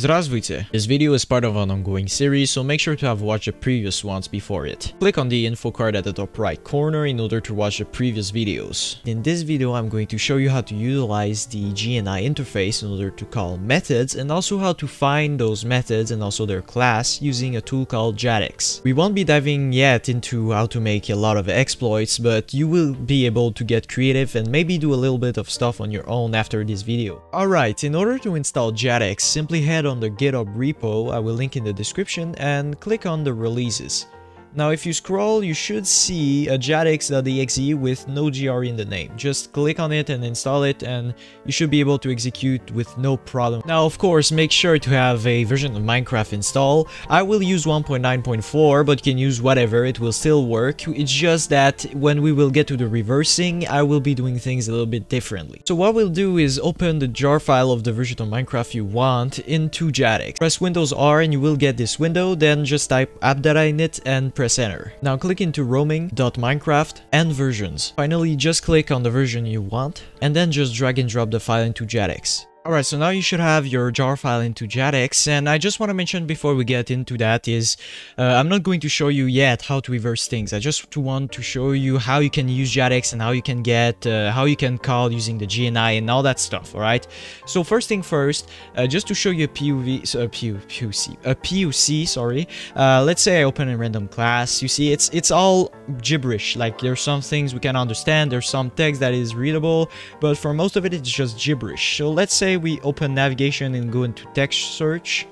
Здравствуйте! This video is part of an ongoing series, so make sure to have watched the previous ones before it. Click on the info card at the top right corner in order to watch the previous videos. In this video, I'm going to show you how to utilize the JNI interface in order to call methods and also how to find those methods and also their class using a tool called JADX. We won't be diving yet into how to make a lot of exploits, but you will be able to get creative and maybe do a little bit of stuff on your own after this video. Alright, in order to install JADX, simply head on the GitHub repo, I will link in the description, and click on the releases. Now if you scroll, you should see a jadx.exe with no gr in the name. Just click on it and install it and you should be able to execute with no problem. Now of course, make sure to have a version of Minecraft install. I will use 1.9.4 but can use whatever, it will still work. It's just that when we will get to the reversing, I will be doing things a little bit differently. So what we'll do is open the jar file of the version of Minecraft you want into JADX. Press Windows R and you will get this window, then just type appdata in it and press enter. Now click into roaming.minecraft and versions. Finally, just click on the version you want and then just drag and drop the file into JADX. Alright, so now you should have your jar file into JADX, and I just want to mention before we get into that is, uh, I'm not going to show you yet how to reverse things, I just want to show you how you can use JADX and how you can get, uh, how you can call using the JNI and all that stuff, alright? So first thing first, uh, just to show you a so a PU, PUC, a PUC, sorry, uh, let's say I open a random class, you see it's, it's all gibberish, like there's some things we can understand, there's some text that is readable, but for most of it it's just gibberish. So let's say we open navigation and go into text search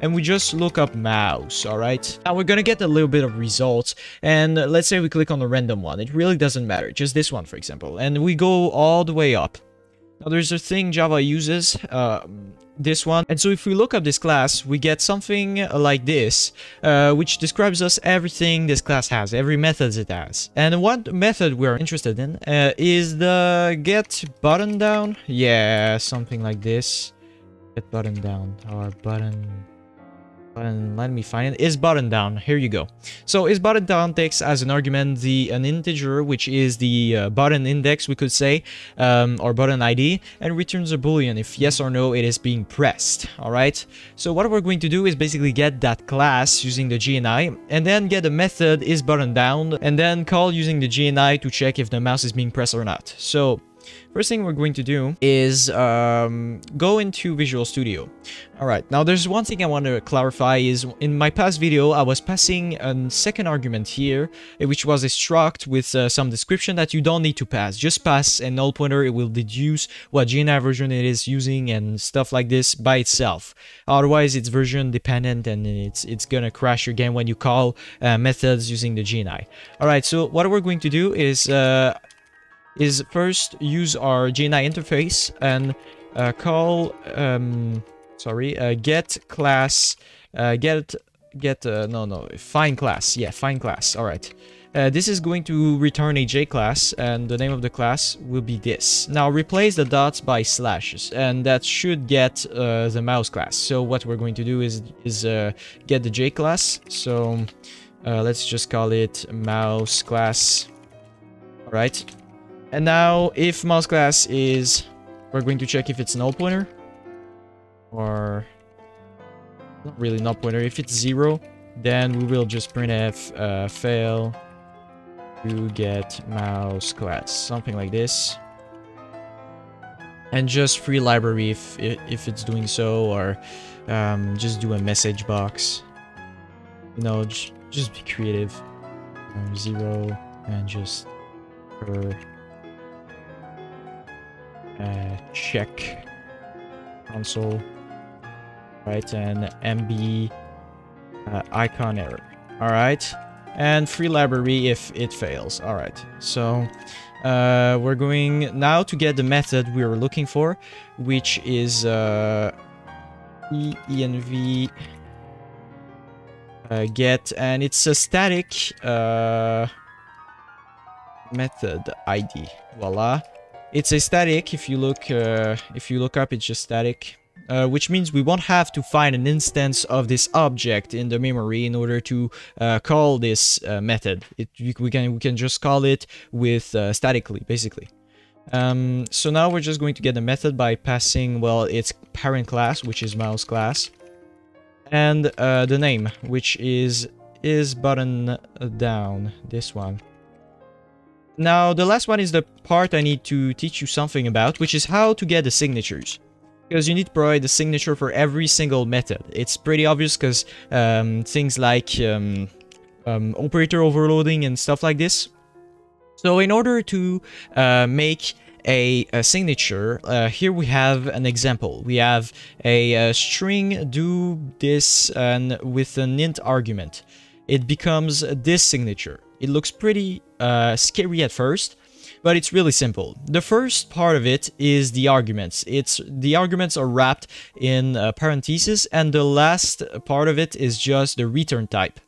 and we just look up mouse, alright? Now we're gonna get a little bit of results, and let's say we click on a random one. It really doesn't matter, just this one for example, and we go all the way up. Now there's a thing Java uses, uh, this one. And so if we look up this class, we get something like this, uh, which describes us everything this class has, every method it has. And one method we're interested in uh, is the get button down. Yeah, something like this. Get button down or button and let me find it. Is button down. Here you go. So is button down takes as an argument the an integer which is the uh, button index we could say um, or button id and returns a boolean if yes or no it is being pressed. All right? So what we're going to do is basically get that class using the JNI and then get a method is button down and then call using the JNI to check if the mouse is being pressed or not. So First thing we're going to do is um, go into Visual Studio. Alright, now there's one thing I want to clarify is in my past video I was passing a second argument here eh, which was a struct with uh, some description that you don't need to pass. Just pass a null pointer, it will deduce what JNI version it is using and stuff like this by itself. Otherwise it's version dependent and it's, it's gonna crash your game when you call uh, methods using the JNI. Alright, so what we're going to do is uh, is first use our JNI interface and uh, call, um, sorry, uh, get class, uh, get, get, uh, no, no, find class, yeah, find class, all right. Uh, this is going to return a J class, and the name of the class will be this. Now replace the dots by slashes, and that should get uh, the mouse class. So what we're going to do is is get the J class. So let's just call it mouse class. All right, and now, if mouse class is... We're going to check if it's null pointer. Or... Not really null pointer. If it's zero, then we will just printf uh, fail to get mouse class. Something like this. And just free library if, if it's doing so, or um, just do a message box. You know, just be creative. Um, zero, and just... Per uh, check console right and mb uh, icon error. All right. And free library if it fails. All right. So uh, we're going now to get the method we are looking for which is uh, env uh, get and it's a static uh, method id voila it's a static. If you look, uh, if you look up, it's just static. Uh, which means we won't have to find an instance of this object in the memory in order to uh, call this uh, method. It, we can we can just call it with uh, statically, basically. Um, so now we're just going to get the method by passing well its parent class, which is mouse class. and uh, the name, which is is button down, this one. Now, the last one is the part I need to teach you something about, which is how to get the signatures. Because you need to provide the signature for every single method. It's pretty obvious because um, things like um, um, operator overloading and stuff like this. So in order to uh, make a, a signature, uh, here we have an example. We have a, a string do this and with an int argument. It becomes this signature. It looks pretty uh, scary at first, but it's really simple. The first part of it is the arguments. It's The arguments are wrapped in uh, parentheses, and the last part of it is just the return type.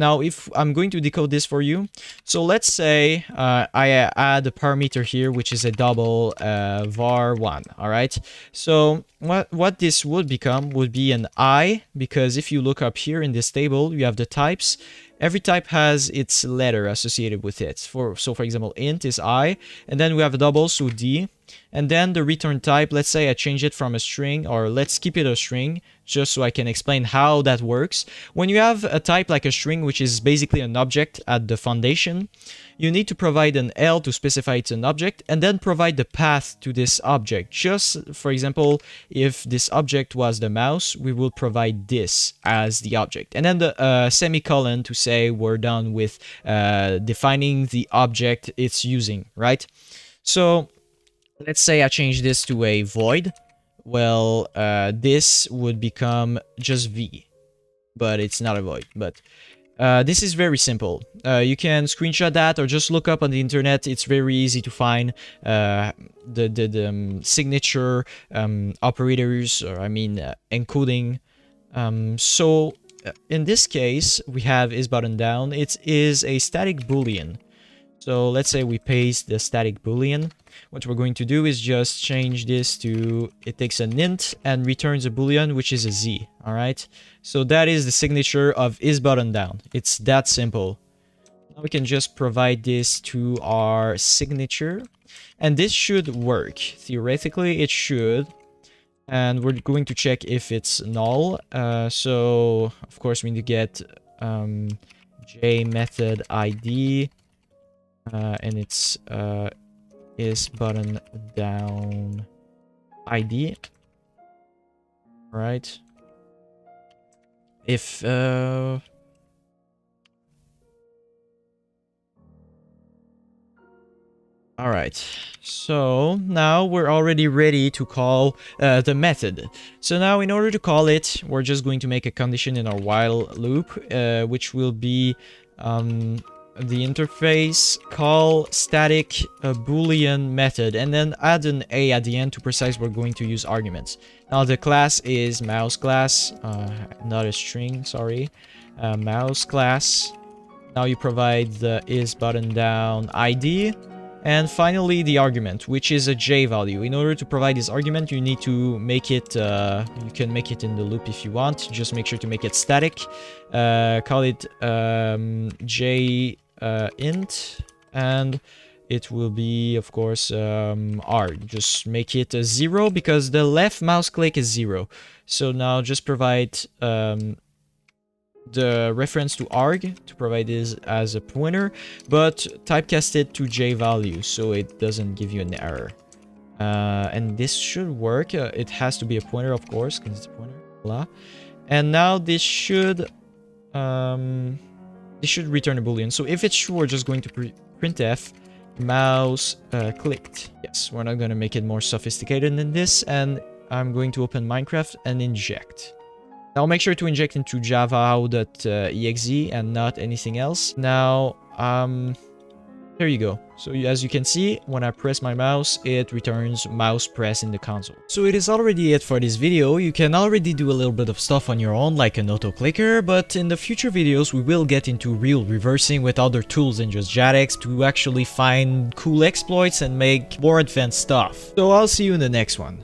Now, if I'm going to decode this for you, so let's say uh, I add a parameter here, which is a double uh, var1, all right? So what, what this would become would be an i, because if you look up here in this table, you have the types, Every type has its letter associated with it. For So for example, int is i, and then we have double, so d, and then the return type, let's say I change it from a string, or let's keep it a string, just so I can explain how that works. When you have a type like a string, which is basically an object at the foundation, you need to provide an L to specify it's an object, and then provide the path to this object. Just, for example, if this object was the mouse, we will provide this as the object. And then the uh, semicolon to say we're done with uh, defining the object it's using, right? So let's say I change this to a void. Well, uh, this would become just v, but it's not a void. But uh, this is very simple. Uh, you can screenshot that or just look up on the internet. It's very easy to find uh, the, the, the um, signature um, operators, or I mean uh, encoding. Um, so uh, in this case, we have is button down. It is a static boolean. So let's say we paste the static boolean. What we're going to do is just change this to, it takes an int and returns a boolean, which is a z, all right? So that is the signature of is button down. It's that simple. Now we can just provide this to our signature, and this should work. Theoretically, it should. And we're going to check if it's null. Uh, so, of course, we need to get um, j method id uh, and it's uh, is button down ID. Right. If uh, All right, so now we're already ready to call uh, the method. So now in order to call it, we're just going to make a condition in our while loop, uh, which will be um, the interface, call static a boolean method, and then add an a at the end to precise we're going to use arguments. Now the class is mouse class, uh, not a string, sorry. Uh, mouse class. Now you provide the is button down ID, and finally, the argument, which is a j value. In order to provide this argument, you need to make it, uh, you can make it in the loop if you want, just make sure to make it static. Uh, call it um, j int, and it will be, of course, um, r. Just make it a zero, because the left mouse click is zero. So now just provide um, the reference to arg to provide this as a pointer, but typecast it to j value so it doesn't give you an error. Uh, and this should work. Uh, it has to be a pointer, of course, because it's a pointer. Blah. And now this should um, this should return a boolean. So if it's true, we're just going to printf mouse uh, clicked. Yes, we're not going to make it more sophisticated than this. And I'm going to open Minecraft and inject. Now make sure to inject into java.exe and not anything else. Now, um, there you go. So as you can see, when I press my mouse, it returns mouse press in the console. So it is already it for this video. You can already do a little bit of stuff on your own like an auto clicker, but in the future videos we will get into real reversing with other tools than just JADX to actually find cool exploits and make more advanced stuff. So I'll see you in the next one.